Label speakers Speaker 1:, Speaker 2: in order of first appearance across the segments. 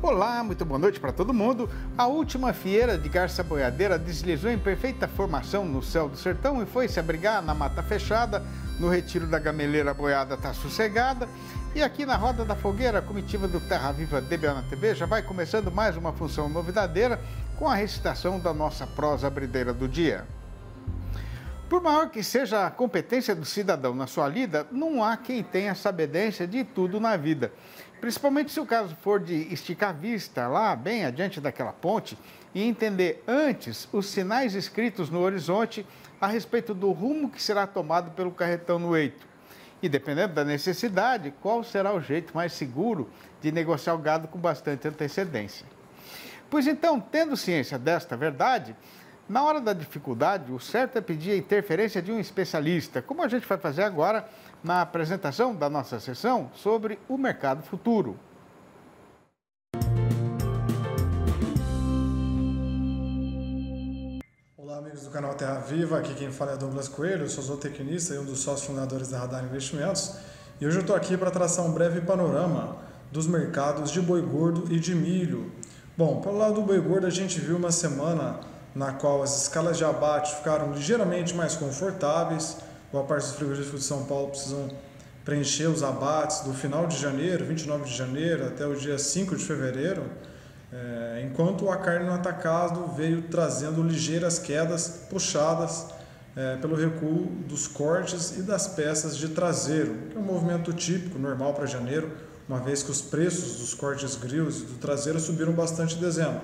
Speaker 1: Olá, muito boa noite para todo mundo. A última fieira de garça boiadeira deslizou em perfeita formação no céu do sertão e foi se abrigar na mata fechada. No retiro da gameleira, boiada está sossegada. E aqui na Roda da Fogueira, a comitiva do Terra Viva DBA na TV já vai começando mais uma função novidadeira com a recitação da nossa prosa brideira do dia. Por maior que seja a competência do cidadão na sua lida, não há quem tenha sabedência de tudo na vida. Principalmente se o caso for de esticar a vista lá, bem adiante daquela ponte, e entender antes os sinais escritos no horizonte a respeito do rumo que será tomado pelo carretão no eito. E dependendo da necessidade, qual será o jeito mais seguro de negociar o gado com bastante antecedência. Pois então, tendo ciência desta verdade, na hora da dificuldade, o certo é pedir a interferência de um especialista, como a gente vai fazer agora na apresentação da nossa sessão sobre o mercado futuro.
Speaker 2: Olá, amigos do canal Terra Viva. Aqui quem fala é Douglas Coelho, sou zootecnista e um dos sócios fundadores da Radar Investimentos. E hoje eu estou aqui para traçar um breve panorama dos mercados de boi gordo e de milho. Bom, pelo lado do boi gordo, a gente viu uma semana na qual as escalas de abate ficaram ligeiramente mais confortáveis, boa parte dos frigoríficos de São Paulo precisam preencher os abates do final de janeiro, 29 de janeiro, até o dia 5 de fevereiro, é, enquanto a carne no atacado veio trazendo ligeiras quedas puxadas é, pelo recuo dos cortes e das peças de traseiro, que é um movimento típico, normal para janeiro, uma vez que os preços dos cortes grilos e do traseiro subiram bastante em dezembro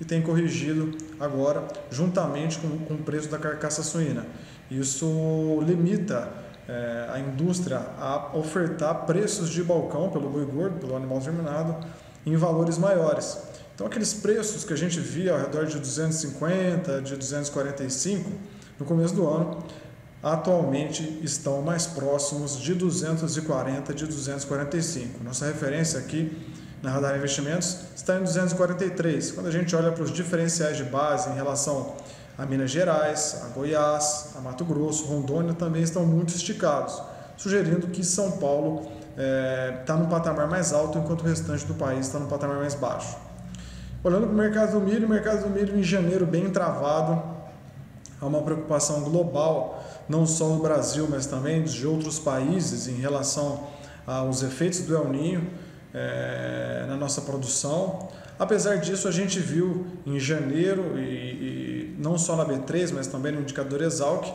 Speaker 2: e tem corrigido agora juntamente com, com o preço da carcaça suína. Isso limita é, a indústria a ofertar preços de balcão pelo boi gordo, pelo animal terminado, em valores maiores. Então, aqueles preços que a gente via ao redor de 250, de 245 no começo do ano, atualmente estão mais próximos de 240, de 245. Nossa referência aqui na Radar Investimentos está em 243. Quando a gente olha para os diferenciais de base em relação a Minas Gerais, a Goiás, a Mato Grosso, Rondônia também estão muito esticados, sugerindo que São Paulo está é, tá no patamar mais alto, enquanto o restante do país está no patamar mais baixo. Olhando para o mercado do milho, o mercado do milho em janeiro bem travado, há uma preocupação global, não só no Brasil, mas também de outros países em relação aos efeitos do El Ninho é, na nossa produção. Apesar disso, a gente viu em janeiro, e, e não só na B3, mas também no indicador Exalc,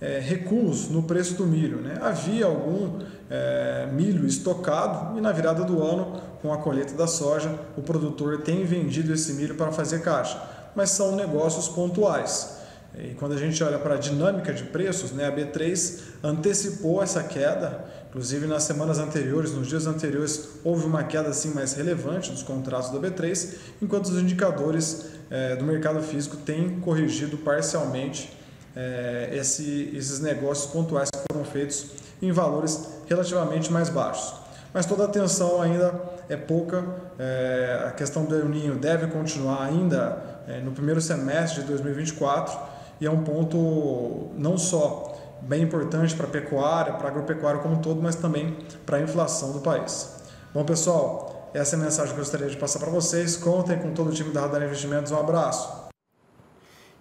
Speaker 2: é, recuos no preço do milho. Né? Havia algum é, milho estocado e na virada do ano, com a colheita da soja, o produtor tem vendido esse milho para fazer caixa. Mas são negócios pontuais. E quando a gente olha para a dinâmica de preços, né, a B3 antecipou essa queda, inclusive nas semanas anteriores, nos dias anteriores, houve uma queda assim mais relevante dos contratos da B3, enquanto os indicadores é, do mercado físico têm corrigido parcialmente é, esse, esses negócios pontuais que foram feitos em valores relativamente mais baixos. Mas toda a atenção ainda é pouca, é, a questão do El deve continuar ainda no primeiro semestre de 2024 e é um ponto não só bem importante para a pecuária, para a agropecuária como um todo, mas também para a inflação do país. Bom, pessoal, essa é a mensagem que eu gostaria de passar para vocês. Contem com todo o time da Radar Investimentos. Um abraço.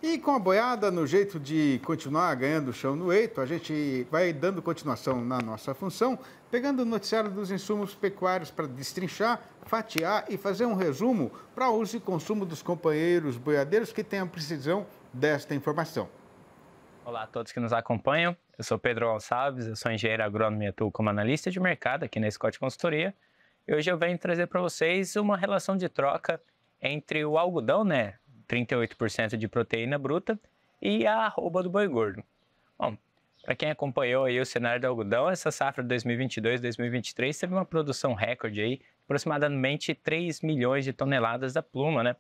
Speaker 1: E com a boiada no jeito de continuar ganhando chão no eito, a gente vai dando continuação na nossa função, pegando o noticiário dos insumos pecuários para destrinchar, fatiar e fazer um resumo para uso e consumo dos companheiros boiadeiros que tenham precisão desta informação.
Speaker 3: Olá a todos que nos acompanham. Eu sou Pedro Gonçalves, eu sou engenheiro agrônomo e atuo como analista de mercado aqui na Scott Consultoria. E hoje eu venho trazer para vocês uma relação de troca entre o algodão, né, 38% de proteína bruta, e a arroba do boi gordo. Bom, para quem acompanhou aí o cenário do algodão, essa safra 2022-2023 teve uma produção recorde aí, aproximadamente 3 milhões de toneladas da pluma, né?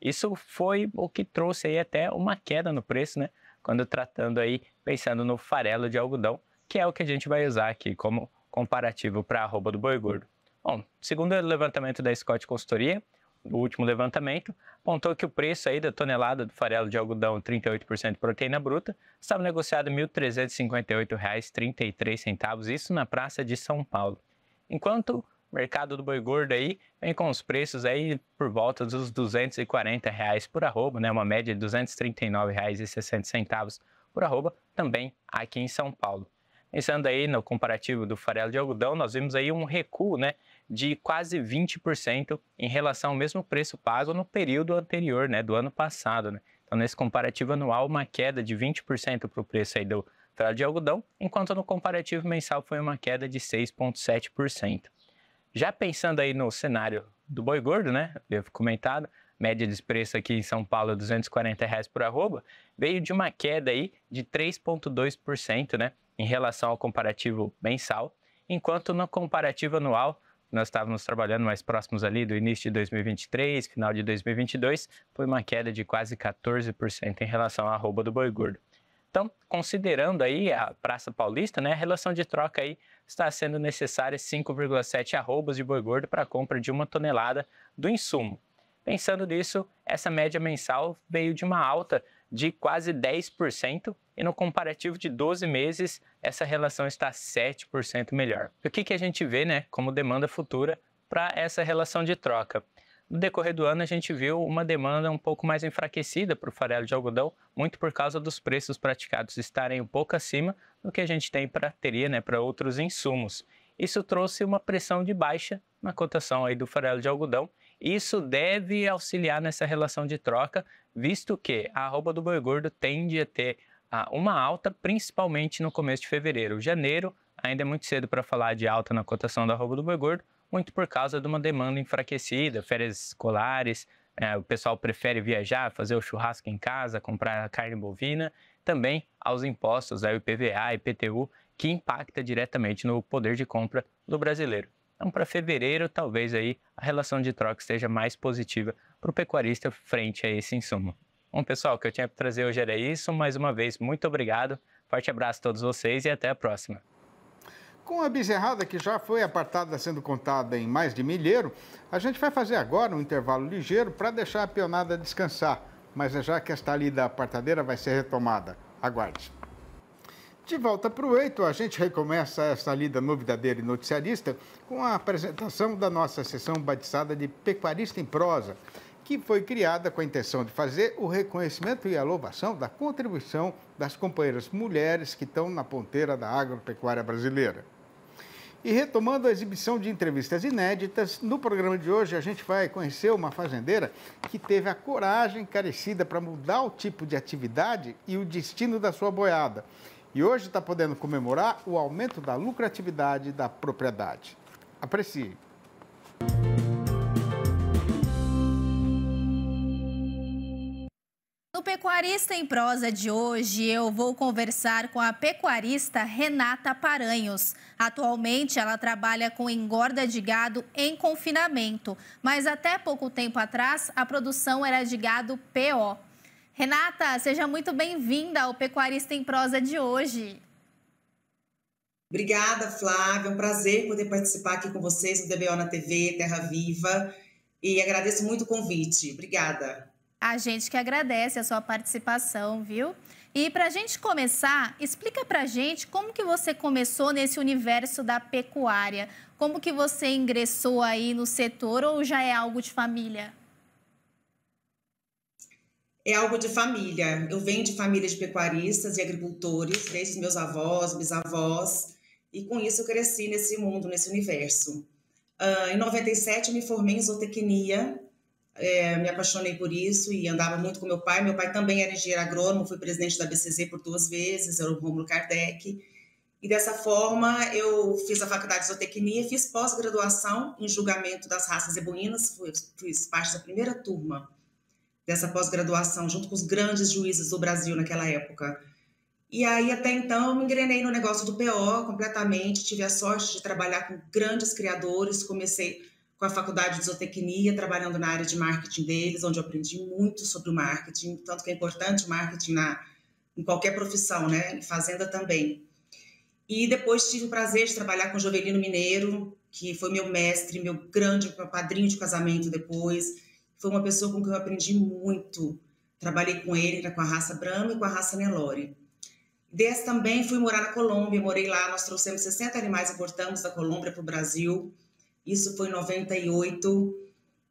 Speaker 3: Isso foi o que trouxe aí até uma queda no preço, né? Quando tratando aí, pensando no farelo de algodão, que é o que a gente vai usar aqui como comparativo para a arroba do boi gordo. Bom, segundo o levantamento da Scott Consultoria, o último levantamento, apontou que o preço aí da tonelada do farelo de algodão 38% proteína bruta estava negociado R$ 1.358,33, isso na praça de São Paulo. Enquanto mercado do boi gordo aí vem com os preços aí por volta dos 240 reais por arroba, né? Uma média de R$ 239,60 por arroba, também aqui em São Paulo. Pensando aí no comparativo do farelo de algodão, nós vimos aí um recuo, né, de quase 20% em relação ao mesmo preço pago no período anterior, né, do ano passado, né? Então, nesse comparativo anual, uma queda de 20% para o preço aí do farelo de algodão, enquanto no comparativo mensal foi uma queda de 6,7%. Já pensando aí no cenário do boi gordo, né, eu comentado, média de preço aqui em São Paulo, 240 reais por arroba, veio de uma queda aí de 3,2%, né, em relação ao comparativo mensal, enquanto no comparativo anual, nós estávamos trabalhando mais próximos ali do início de 2023, final de 2022, foi uma queda de quase 14% em relação à arroba do boi gordo. Então, considerando aí a Praça Paulista, né, a relação de troca aí está sendo necessária 5,7 arrobas de boi gordo para a compra de uma tonelada do insumo. Pensando nisso, essa média mensal veio de uma alta de quase 10% e no comparativo de 12 meses essa relação está 7% melhor. O que, que a gente vê né, como demanda futura para essa relação de troca? No decorrer do ano, a gente viu uma demanda um pouco mais enfraquecida para o farelo de algodão, muito por causa dos preços praticados estarem um pouco acima do que a gente tem para teria né, para outros insumos. Isso trouxe uma pressão de baixa na cotação aí do farelo de algodão. Isso deve auxiliar nessa relação de troca, visto que a arroba do boi gordo tende a ter uma alta, principalmente no começo de fevereiro. Janeiro ainda é muito cedo para falar de alta na cotação da arroba do boi gordo, muito por causa de uma demanda enfraquecida, férias escolares, é, o pessoal prefere viajar, fazer o churrasco em casa, comprar carne bovina, também aos impostos, o IPVA, IPTU, que impacta diretamente no poder de compra do brasileiro. Então, para fevereiro, talvez aí a relação de troca esteja mais positiva para o pecuarista frente a esse insumo. Bom, pessoal, o que eu tinha para trazer hoje era isso. Mais uma vez, muito obrigado. Forte abraço a todos vocês e até a próxima.
Speaker 1: Com a bezerrada que já foi apartada sendo contada em mais de milheiro, a gente vai fazer agora um intervalo ligeiro para deixar a peonada descansar. Mas é já que esta lida apartadeira vai ser retomada. Aguarde. De volta para o Eito, a gente recomeça esta lida novidadeira e noticiarista com a apresentação da nossa sessão batizada de Pecuarista em Prosa, que foi criada com a intenção de fazer o reconhecimento e a louvação da contribuição das companheiras mulheres que estão na ponteira da agropecuária brasileira. E retomando a exibição de entrevistas inéditas, no programa de hoje a gente vai conhecer uma fazendeira que teve a coragem carecida para mudar o tipo de atividade e o destino da sua boiada. E hoje está podendo comemorar o aumento da lucratividade da propriedade. Aprecie.
Speaker 4: Pecuarista em Prosa de hoje, eu vou conversar com a pecuarista Renata Paranhos. Atualmente, ela trabalha com engorda de gado em confinamento, mas até pouco tempo atrás, a produção era de gado PO. Renata, seja muito bem-vinda ao Pecuarista em Prosa de hoje.
Speaker 5: Obrigada, Flávia. É um prazer poder participar aqui com vocês no DBO na TV, Terra Viva. E agradeço muito o convite. Obrigada.
Speaker 4: A gente que agradece a sua participação, viu? E para a gente começar, explica para a gente como que você começou nesse universo da pecuária. Como que você ingressou aí no setor ou já é algo de família?
Speaker 5: É algo de família. Eu venho de família de pecuaristas e agricultores, desde meus avós, bisavós, e com isso eu cresci nesse mundo, nesse universo. Uh, em 97 eu me formei em zootecnia é, me apaixonei por isso e andava muito com meu pai. Meu pai também era engenheiro agrônomo, foi presidente da BCZ por duas vezes, era o Romulo Kardec. E dessa forma eu fiz a faculdade de zootecnia, fiz pós-graduação em julgamento das raças ebuínas, fiz parte da primeira turma dessa pós-graduação, junto com os grandes juízes do Brasil naquela época. E aí, até então, eu me engrenei no negócio do PO completamente, tive a sorte de trabalhar com grandes criadores, comecei com a faculdade de zootecnia, trabalhando na área de marketing deles, onde eu aprendi muito sobre o marketing, tanto que é importante o marketing na, em qualquer profissão, né? Fazenda também. E depois tive o prazer de trabalhar com o Jovelino Mineiro, que foi meu mestre, meu grande meu padrinho de casamento depois. Foi uma pessoa com quem eu aprendi muito. Trabalhei com ele, com a raça Brahma e com a raça Nelore. Desse também fui morar na Colômbia, morei lá, nós trouxemos 60 animais, importamos da Colômbia para o Brasil Isso foi em 98.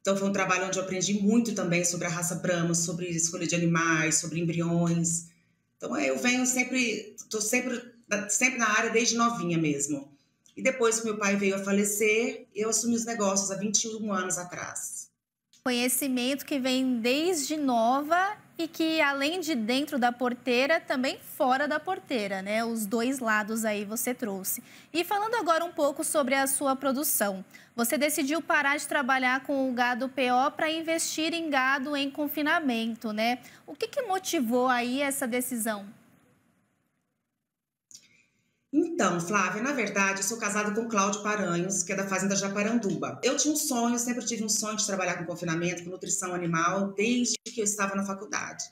Speaker 5: Então foi um trabalho onde eu aprendi muito também sobre a raça Brahma, sobre escolha de animais, sobre embriões. Então eu venho sempre, estou sempre, sempre na área desde novinha mesmo. E depois que meu pai veio a falecer, eu assumi os negócios há 21 anos atrás.
Speaker 4: Conhecimento que vem desde nova e que além de dentro da porteira, também fora da porteira, né? Os dois lados aí você trouxe. E falando agora um pouco sobre a sua produção. Você decidiu parar de trabalhar com o gado PO para investir em gado em confinamento, né? O que, que motivou aí essa decisão?
Speaker 5: Então, Flávia, na verdade, eu sou casada com Cláudio Paranhos, que é da Fazenda Japaranduba. Eu tinha um sonho, sempre tive um sonho de trabalhar com confinamento, com nutrição animal, desde que eu estava na faculdade.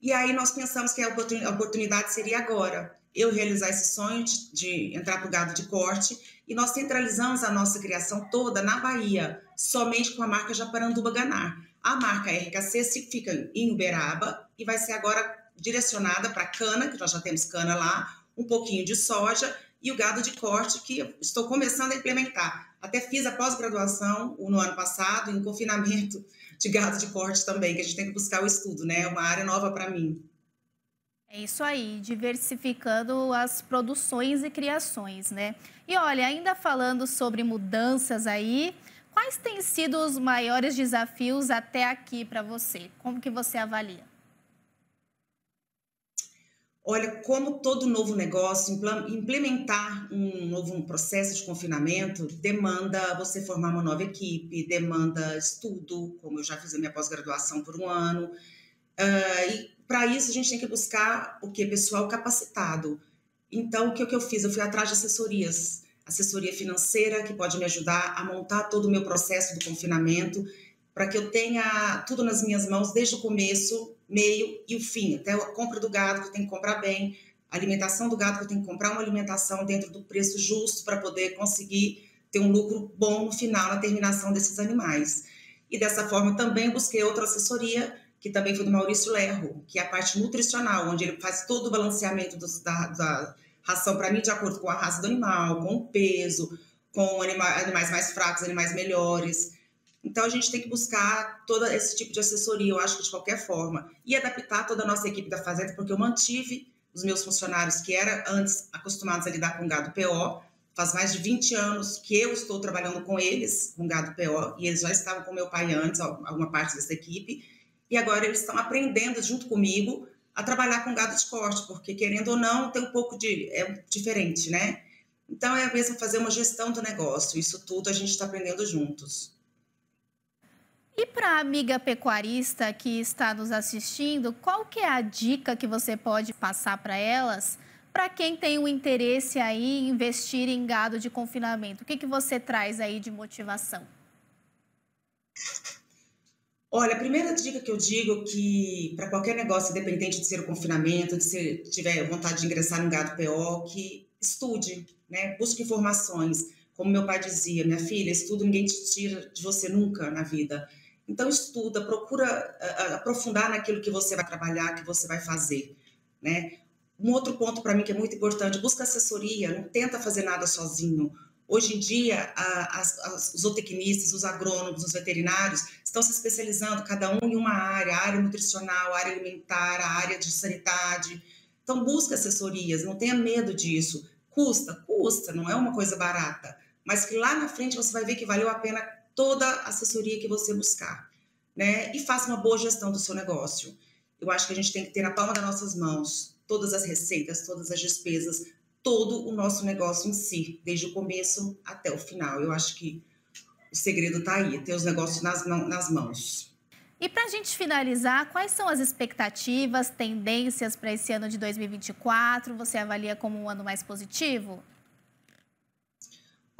Speaker 5: E aí nós pensamos que a oportunidade seria agora, eu realizar esse sonho de, de entrar para o gado de corte, e nós centralizamos a nossa criação toda na Bahia, somente com a marca Japaranduba Ganar. A marca RKC fica em Uberaba e vai ser agora direcionada para cana, que nós já temos cana lá, um pouquinho de soja e o gado de corte, que estou começando a implementar. Até fiz a pós-graduação no ano passado em confinamento de gado de corte também, que a gente tem que buscar o estudo, né? É uma área nova para mim.
Speaker 4: É isso aí, diversificando as produções e criações, né? E olha, ainda falando sobre mudanças aí, quais têm sido os maiores desafios até aqui para você? Como que você avalia?
Speaker 5: Olha, como todo novo negócio, implementar um novo processo de confinamento demanda você formar uma nova equipe, demanda estudo, como eu já fiz a minha pós-graduação por um ano. Uh, e para isso a gente tem que buscar o que? Pessoal capacitado. Então, o que, que eu fiz? Eu fui atrás de assessorias, assessoria financeira que pode me ajudar a montar todo o meu processo do confinamento, para que eu tenha tudo nas minhas mãos desde o começo meio e o fim, até a compra do gado que eu tenho que comprar bem, a alimentação do gado que eu tenho que comprar uma alimentação dentro do preço justo para poder conseguir ter um lucro bom no final, na terminação desses animais. E dessa forma também busquei outra assessoria, que também foi do Maurício Lerro, que é a parte nutricional, onde ele faz todo o balanceamento dos, da, da ração para mim de acordo com a raça do animal, com o peso, com anima, animais mais fracos, animais melhores. Então, a gente tem que buscar todo esse tipo de assessoria, eu acho que de qualquer forma, e adaptar toda a nossa equipe da Fazenda, porque eu mantive os meus funcionários que eram antes acostumados a lidar com gado PO, faz mais de 20 anos que eu estou trabalhando com eles, com gado PO, e eles já estavam com meu pai antes, alguma parte dessa equipe, e agora eles estão aprendendo junto comigo a trabalhar com gado de corte, porque querendo ou não, tem um pouco de. é diferente, né? Então é mesmo fazer uma gestão do negócio, isso tudo a gente está aprendendo juntos.
Speaker 4: E para a amiga pecuarista que está nos assistindo, qual que é a dica que você pode passar para elas, para quem tem o um interesse aí em investir em gado de confinamento? O que, que você traz aí de motivação?
Speaker 5: Olha, a primeira dica que eu digo que para qualquer negócio, independente de ser o confinamento, de ser, tiver vontade de ingressar no gado PO, que estude, né? busque informações. Como meu pai dizia, minha filha, estudo ninguém te tira de você nunca na vida. Então, estuda, procura aprofundar naquilo que você vai trabalhar, que você vai fazer, né? Um outro ponto para mim que é muito importante, busca assessoria, não tenta fazer nada sozinho. Hoje em dia, as, os zootecnistas, os agrônomos, os veterinários estão se especializando, cada um em uma área, a área nutricional, a área alimentar, a área de sanidade. Então, busca assessorias, não tenha medo disso. Custa? Custa, não é uma coisa barata. Mas que lá na frente você vai ver que valeu a pena toda a assessoria que você buscar, né? E faça uma boa gestão do seu negócio. Eu acho que a gente tem que ter na palma das nossas mãos todas as receitas, todas as despesas, todo o nosso negócio em si, desde o começo até o final. Eu acho que o segredo está aí, ter os negócios nas, nas mãos.
Speaker 4: E para a gente finalizar, quais são as expectativas, tendências para esse ano de 2024? Você avalia como um ano mais positivo?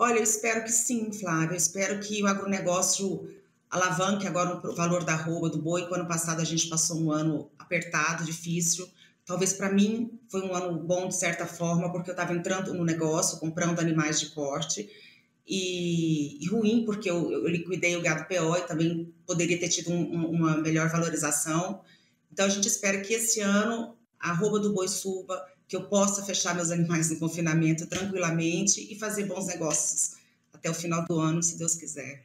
Speaker 5: Olha, eu espero que sim, Flávia. Eu espero que o agronegócio alavanque agora o valor da arroba, do boi, que ano passado a gente passou um ano apertado, difícil. Talvez para mim foi um ano bom de certa forma, porque eu estava entrando no negócio, comprando animais de corte, e, e ruim porque eu, eu, liquidei o gado PO e também poderia ter tido um, um, uma melhor valorização. Então a gente espera que esse ano a arroba do boi suba, que eu possa fechar meus animais no confinamento tranquilamente e fazer bons negócios até o final do ano, se Deus quiser.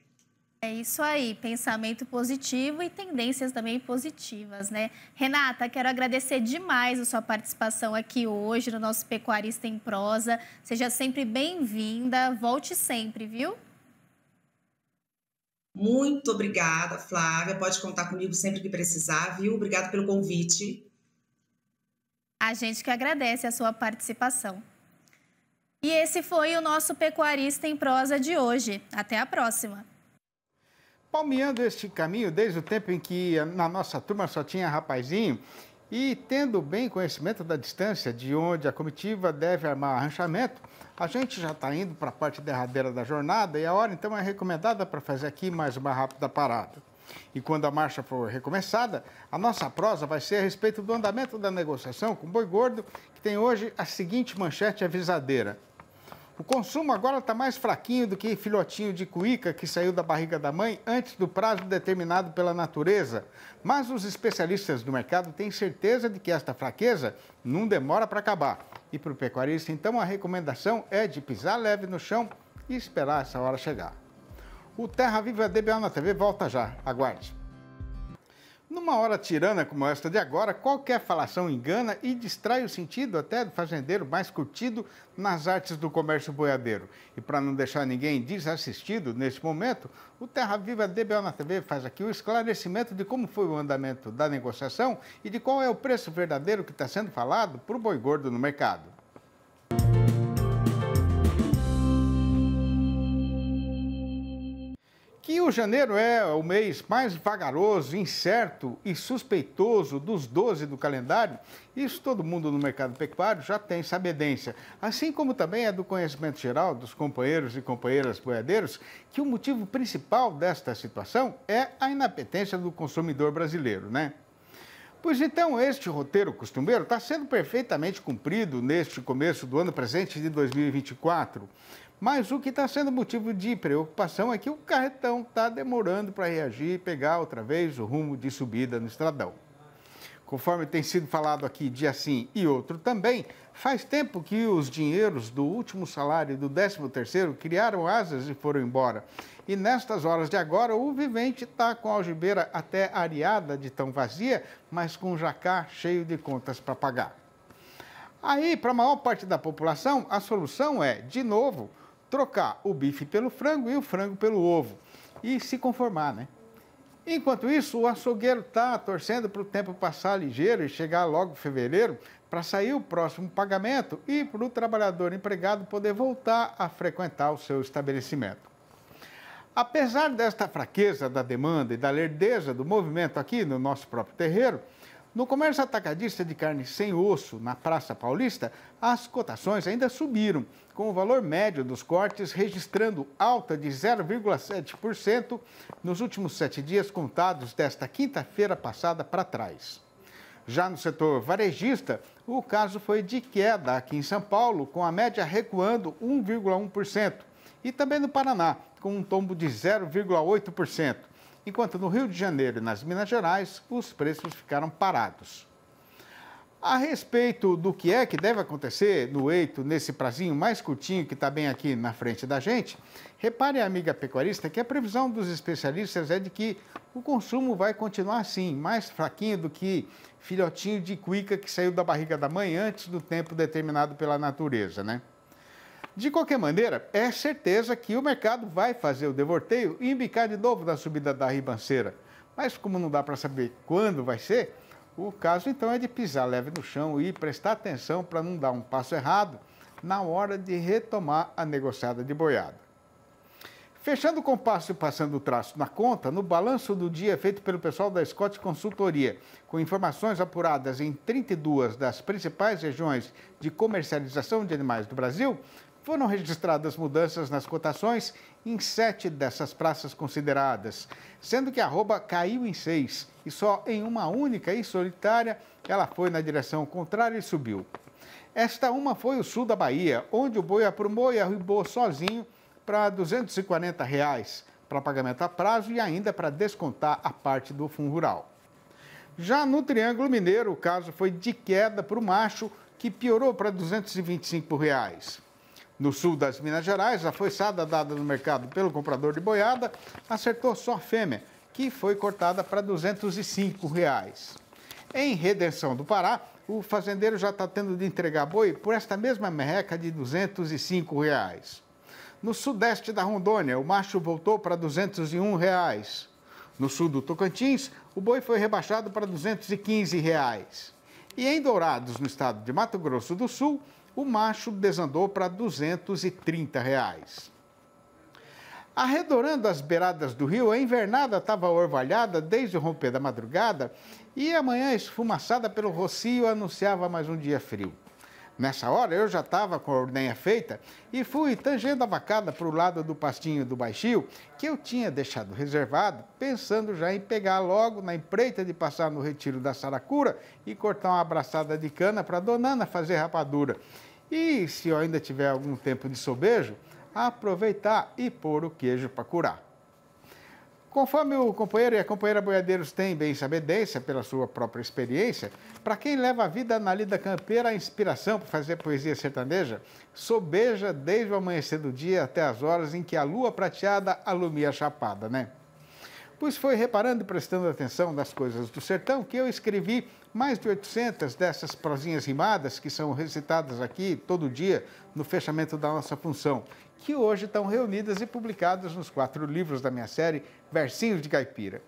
Speaker 4: É isso aí, pensamento positivo e tendências também positivas, né? Renata, quero agradecer demais a sua participação aqui hoje no nosso Pecuarista em Prosa. Seja sempre bem-vinda, volte sempre, viu?
Speaker 5: Muito obrigada, Flávia. Pode contar comigo sempre que precisar, viu? Obrigada pelo convite.
Speaker 4: A gente que agradece a sua participação. E esse foi o nosso Pecuarista em Prosa de hoje. Até a próxima
Speaker 1: palmeando este caminho desde o tempo em que na nossa turma só tinha rapazinho e tendo bem conhecimento da distância de onde a comitiva deve armar arranchamento, a gente já está indo para a parte derradeira da jornada e a hora então é recomendada para fazer aqui mais uma rápida parada. E quando a marcha for recomeçada, a nossa prosa vai ser a respeito do andamento da negociação com o boi gordo, que tem hoje a seguinte manchete avisadeira. O consumo agora está mais fraquinho do que filhotinho de cuíca que saiu da barriga da mãe antes do prazo determinado pela natureza. Mas os especialistas do mercado têm certeza de que esta fraqueza não demora para acabar. E para o pecuarista, então, a recomendação é de pisar leve no chão e esperar essa hora chegar. O Terra Viva DBA na TV volta já. Aguarde. Numa hora tirana como esta de agora, qualquer falação engana e distrai o sentido até do fazendeiro mais curtido nas artes do comércio boiadeiro. E para não deixar ninguém desassistido neste momento, o Terra Viva DBO na TV faz aqui o esclarecimento de como foi o andamento da negociação e de qual é o preço verdadeiro que está sendo falado para o boi gordo no mercado. Que o janeiro é o mês mais vagaroso, incerto e suspeitoso dos 12 do calendário, isso todo mundo no mercado pecuário já tem sabedência. Assim como também é do conhecimento geral dos companheiros e companheiras boiadeiros que o motivo principal desta situação é a inapetência do consumidor brasileiro, né? Pois então, este roteiro costumeiro está sendo perfeitamente cumprido neste começo do ano presente de 2024. Mas o que está sendo motivo de preocupação é que o carretão está demorando para reagir e pegar outra vez o rumo de subida no estradão. Conforme tem sido falado aqui dia sim e outro também, faz tempo que os dinheiros do último salário e do 13º criaram asas e foram embora. E nestas horas de agora, o vivente está com a algibeira até areada de tão vazia, mas com um jacá cheio de contas para pagar. Aí, para a maior parte da população, a solução é, de novo, trocar o bife pelo frango e o frango pelo ovo e se conformar, né? Enquanto isso, o açougueiro está torcendo para o tempo passar ligeiro e chegar logo em fevereiro para sair o próximo pagamento e para o trabalhador empregado poder voltar a frequentar o seu estabelecimento. Apesar desta fraqueza da demanda e da lerdeza do movimento aqui no nosso próprio terreiro, no comércio atacadista de carne sem osso, na Praça Paulista, as cotações ainda subiram, com o valor médio dos cortes registrando alta de 0,7% nos últimos sete dias contados desta quinta-feira passada para trás. Já no setor varejista, o caso foi de queda aqui em São Paulo, com a média recuando 1,1%, e também no Paraná, com um tombo de 0,8% enquanto no Rio de Janeiro e nas Minas Gerais os preços ficaram parados. A respeito do que é que deve acontecer no eito nesse prazinho mais curtinho que está bem aqui na frente da gente, repare, amiga pecuarista, que a previsão dos especialistas é de que o consumo vai continuar assim, mais fraquinho do que filhotinho de cuica que saiu da barriga da mãe antes do tempo determinado pela natureza, né? De qualquer maneira, é certeza que o mercado vai fazer o devorteio e embicar de novo na subida da ribanceira. Mas como não dá para saber quando vai ser, o caso então é de pisar leve no chão e prestar atenção para não dar um passo errado na hora de retomar a negociada de boiada. Fechando o compasso e passando o traço na conta, no balanço do dia feito pelo pessoal da Scott Consultoria, com informações apuradas em 32 das principais regiões de comercialização de animais do Brasil, foram registradas mudanças nas cotações em sete dessas praças consideradas, sendo que a arroba caiu em seis e só em uma única e solitária ela foi na direção contrária e subiu. Esta uma foi o sul da Bahia, onde o boi aprumou e arribou sozinho para 240 reais, para pagamento a prazo e ainda para descontar a parte do fundo rural. Já no Triângulo Mineiro, o caso foi de queda para o macho, que piorou para 225 reais. No sul das Minas Gerais, a foiçada dada no mercado pelo comprador de boiada acertou só fêmea, que foi cortada para 205 reais. Em Redenção do Pará, o fazendeiro já está tendo de entregar boi por esta mesma merreca de 205 reais. No sudeste da Rondônia, o macho voltou para 201 reais. No sul do Tocantins, o boi foi rebaixado para 215 reais. E em Dourados, no estado de Mato Grosso do Sul, o macho desandou para 230 reais. Arredorando as beiradas do rio, a invernada estava orvalhada desde o romper da madrugada e a manhã esfumaçada pelo rocio anunciava mais um dia frio. Nessa hora eu já estava com a ordenha feita e fui tangendo a vacada para o lado do pastinho do baixio, que eu tinha deixado reservado, pensando já em pegar logo na empreita de passar no retiro da Saracura e cortar uma abraçada de cana para a donana fazer rapadura. E se eu ainda tiver algum tempo de sobejo, aproveitar e pôr o queijo para curar. Conforme o companheiro e a companheira boiadeiros têm bem sabedência pela sua própria experiência, para quem leva a vida na lida campeira, a inspiração para fazer poesia sertaneja sobeja desde o amanhecer do dia até as horas em que a lua prateada alumia a chapada, né? Pois foi reparando e prestando atenção das coisas do sertão que eu escrevi mais de 800 dessas prosinhas rimadas que são recitadas aqui todo dia no fechamento da nossa função que hoje estão reunidas e publicadas nos quatro livros da minha série Versinhos de Caipira.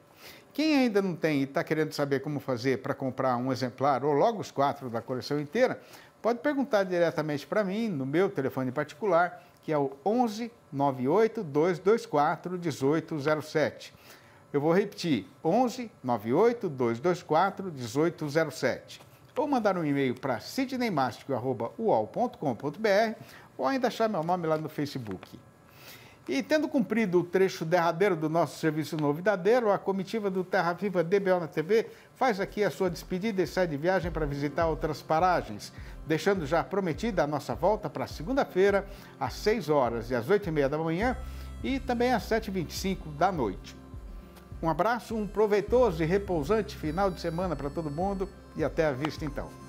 Speaker 1: Quem ainda não tem e está querendo saber como fazer para comprar um exemplar ou logo os quatro da coleção inteira, pode perguntar diretamente para mim no meu telefone particular, que é o 11 98 224 1807. Eu vou repetir, 11 98 224 1807. Ou mandar um e-mail para sidneymastico.uol.com.br ou ainda achar meu nome lá no Facebook. E tendo cumprido o trecho derradeiro do nosso serviço novidadeiro, a comitiva do Terra Viva DBO na TV faz aqui a sua despedida e sai de viagem para visitar outras paragens, deixando já prometida a nossa volta para segunda-feira, às 6 horas e às 8 e meia da manhã e também às 7h25 da noite. Um abraço, um proveitoso e repousante final de semana para todo mundo e até a vista então.